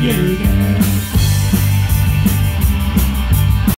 yeah.